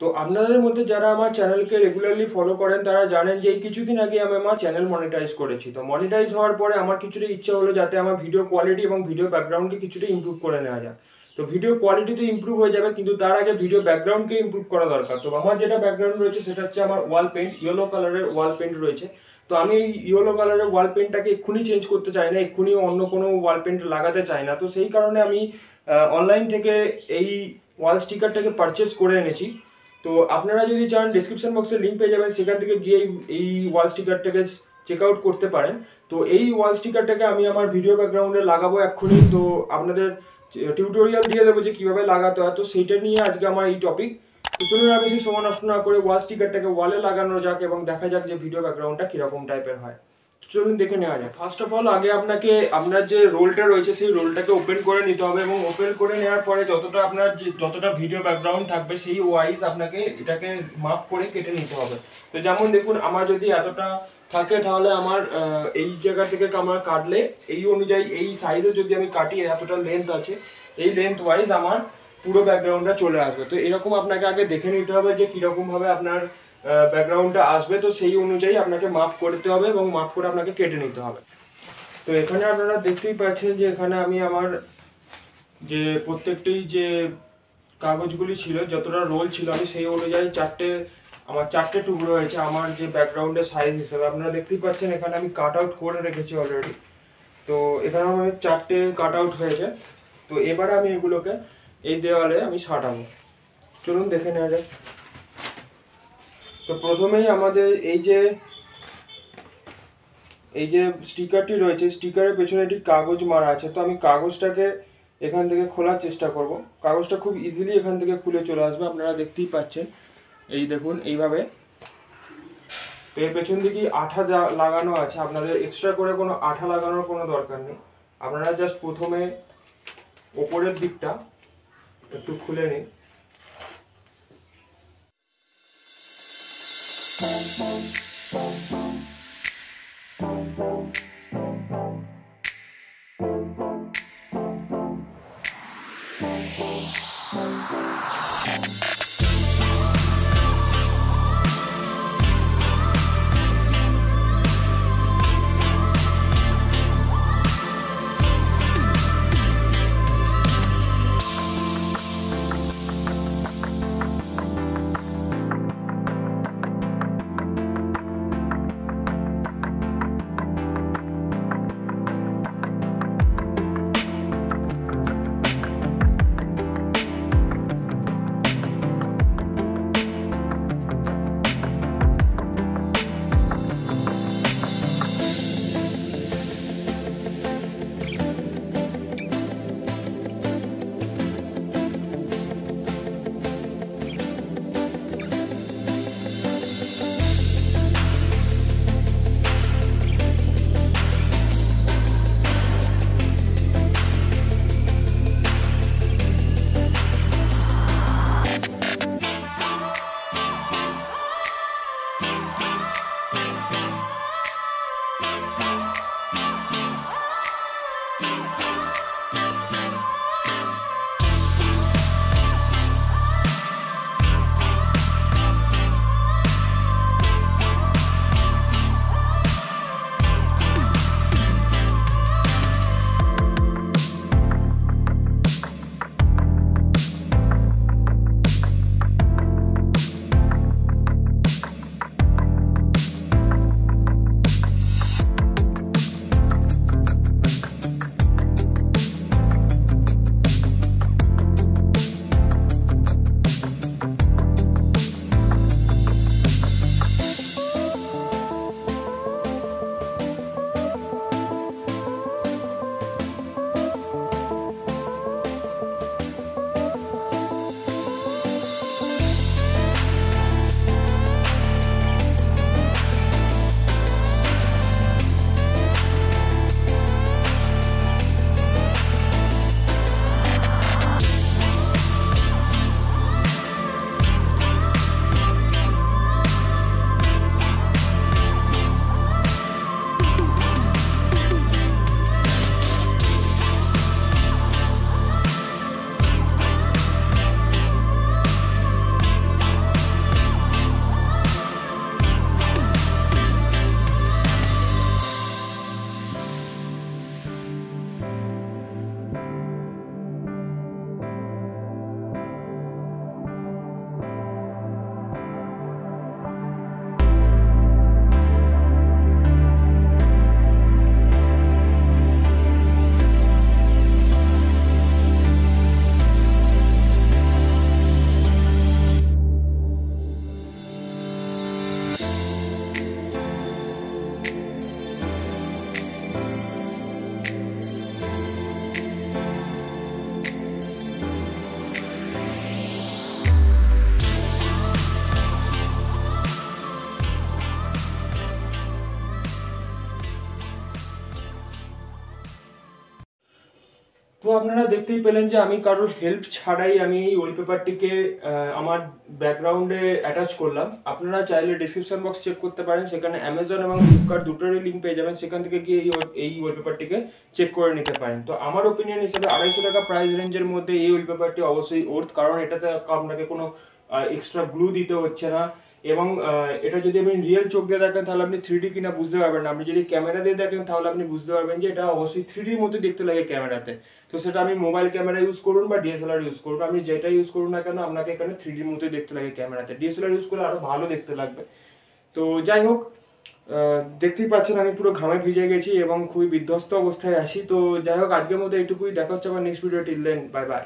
তো আপনাদের মধ্যে যারা আমার চ্যানেলকে রেগুলারলি ফলো করেন, তারা জানেন যে এই কিছুদিন আগে আমি আমার চ্যানেল মনিটাইজ করেছি। তো মনিটাইজ হওয়ার পরে আমার কিছুটা ইচ্ছা হলো যাতে আমার ভিডিও কোয়ালিটি এবং ভিডিও ব্যাকগ্রাউন্ডকে কিছুটা ইম্প্রুভ করে নেওয়া যায় তো ভিডিও কোয়ালিটি তো ইমপ্রুভ হয়ে যাবে, কিন্তু তার আগে ভিডিও ব্যাকগ্রাউন্ডকে ইমপ্রুভ করা দরকার। তো আমার যেটা ব্যাকগ্রাউন্ড রয়েছে, সেটা হচ্ছে আমার ওয়াল পেন্ট ইয়েলো কালারের ওয়াল পেন্ট রয়েছে। তো আমি এই ইয়েলো কালারের ওয়াল পেন্টটাকে এক্ষুনি চেঞ্জ করতে চাই না, এক্ষুনি অন্য কোনো ওয়াল পেন্ট লাগাতে চাই না। তো সেই কারণে আমি অনলাইন থেকে এই ওয়াল স্টিকারটাকে পারচেস করে এনেছি। তো আপনারা যদি চান ডিসক্রিপশন বক্সে লিঙ্ক পেয়ে যাবেন। সেখান থেকে গিয়ে এই- ওয়াল স্টিকারটাকে চেক আউট করতে পারেন। তো এই ওয়াল স্টিকারটাকে আমি আমার ভিডিও ব্যাকগ্রাউন্ডে লাগাবো এক্ষুনি। তো আপনাদের টিউটোরিয়াল দিয়ে দেবো যে কীভাবে লাগাতে হয়। তো সেইটা নিয়ে আজকে আমার এই টপিক চলুন আর বেশি সময় নষ্ট না করে ওয়াল স্টিকারটাকে ওয়ালে লাগানো যাক এবং দেখা যাক যে ভিডিও ব্যাকগ্রাউন্ডটা কীরকম টাইপের হয়। চলুন দেখে নেওয়া যায় ফার্স্ট অফ অল আগে আপনাকে, আপনার যে রোলটা রয়েছে, সেই রোলটাকে ওপেন করে নিতে হবে এবং ওপেন করে নেওয়ার পরে যতটা আপনার যতটা ভিডিও ব্যাকগ্রাউন্ড থাকবে, সেই ওয়াইজ আপনাকে এটাকে মাপ করে কেটে নিতে হবে। তো যেমন দেখুন, আমার যদি এতটা থাকে, তাহলে আমার এই জায়গা থেকে আমার কাটলে, এই অনুযায়ী, এই সাইজে যদি আমি কাটি, এতটা লেন্থ আছে, এই লেন্থ ওয়াইজ আমার পুরো ব্যাকগ্রাউন্ডটা চলে আসবে। তো এরকম আপনাকে আগে দেখে নিতে হবে যে কীরকমভাবে আপনার ব্যাকগ্রাউন্ডটা আসবে। তো সেই অনুযায়ী আপনাকে মাপ করতে হবে এবং মাপ করে আপনাকে কেটে নিতে হবে। তো এখানে আপনারা দেখতেই পাচ্ছেন যে এখানে আমি আমার যে প্রত্যেকটি যে কাগজগুলি ছিল, যতটা রোল ছিল, আমি সেই অনুযায়ী চারটে, আমার চারটে টুকরো হয়েছে আমার যে ব্যাকগ্রাউন্ডের সাইজ হিসেবে। আপনারা দেখতেই পাচ্ছেন এখানে আমি কাট আউট করে রেখেছি অলরেডি তো এখানে আমার চারটে কাট আউট হয়েছে। তো এবারে আমি এগুলোকে এই দেওয়ালে আমি সাঁটাবো চলুন দেখে নেওয়া যাক। তো প্রথমেই আমাদের এই যে এই যে স্টিকারটি রয়েছে, স্টিকারের পেছনে একটি কাগজ মারা আছে। তো আমি কাগজটাকে এখান থেকে খোলার চেষ্টা করব। কাগজটা খুব ইজিলি এখান থেকে খুলে চলে আসবে, আপনারা দেখতেই পাচ্ছেন। এই দেখুন, এইভাবে। তো এর পেছন দিকে আঠা লাগানো আছে, আপনাদের এক্সট্রা করে কোনো আঠা লাগানোর কোনো দরকার নেই। আপনারা জাস্ট প্রথমে ওপরের দিকটা একটু খুলে নিই Thank you. নিন আপনারা দেখতেই পেলেন যে আমি কারোর হেল্প ছাড়াই আমি এই ওয়ালপেপারটিকে আমার ব্যাকগ্রাউন্ডে অ্যাটাচ করলাম। আপনারা চাইলে ডিসক্রিপশন বক্স চেক করতে পারেন। সেখানে অ্যামাজন এবং ফ্লিপকার্ট দুটোরই লিঙ্ক পেয়ে যাবেন। সেখান থেকে গিয়ে এই এই ওয়ালপেপারটিকে চেক করে নিতে পারেন। তো আমার ওপিনিয়ন হিসেবে আড়াইশো টাকা প্রাইস রেঞ্জের মধ্যে এই ওয়ালপেপারটি অবশ্যই ওর্থ কারণ এটাতে আপনাকে কোনো এক্সট্রা গ্লু দিতে হচ্ছে না। এবং এটা যদি আপনি রিয়েল চোখ দিয়ে দেখেন, তাহলে আপনি থ্রি কিনা বুঝতে পারবেন না। আপনি যদি ক্যামেরা দিয়ে দেখেন, তাহলে আপনি বুঝতে পারবেন যে এটা অবশ্যই থ্রি ডির মতো দেখতে লাগে ক্যামেরাতে তো সেটা আমি মোবাইল ক্যামেরা ইউজ করুন বা ডিএসএলআর ইউজ করুন। আপনি যেটা ইউজ করুন না কেন, আপনাকে এখানে থ্রি ডির মতোই দেখতে লাগে ক্যামেরাতে ডিএসএলআর ইউজ করলে আরও ভালো দেখতে লাগবে। তো যাই হোক দেখতেই পাচ্ছেন আমি পুরো ঘামে ভিজে গেছি এবং খুবই বিধ্বস্ত অবস্থায় আছি। তো যাই হোক, আজকের মতো এইটুকুই। দেখা হচ্ছে আবার next video till then bye bye